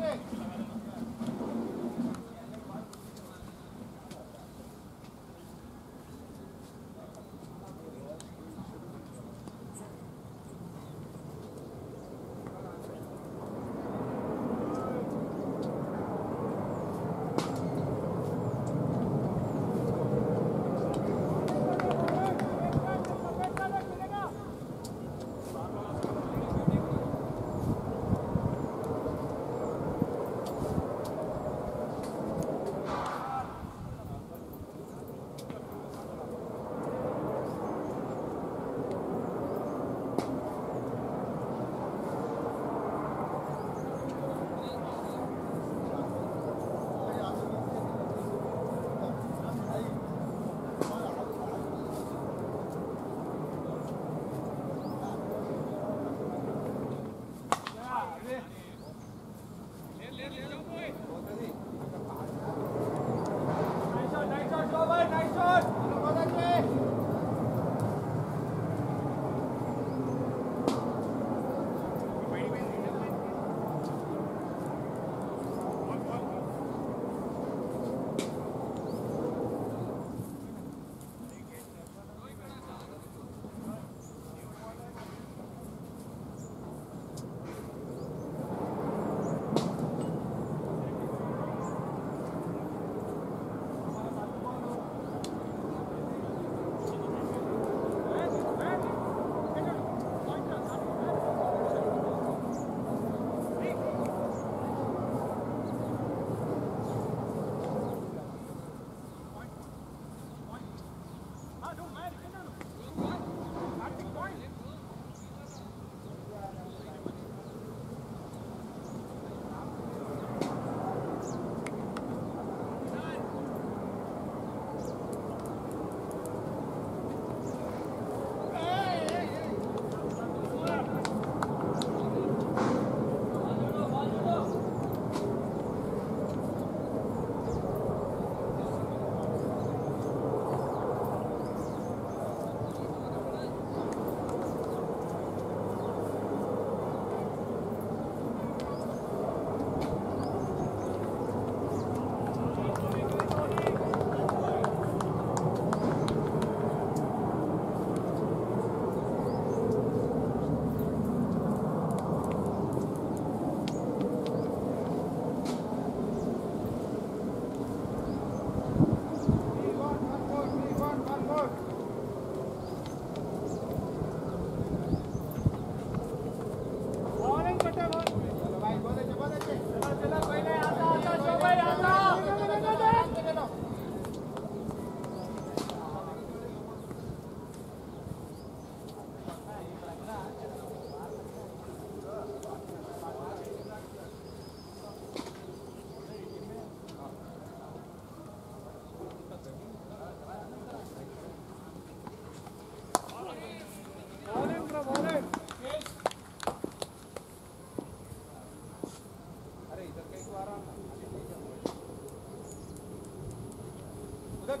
Six.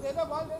Ja, der Ball,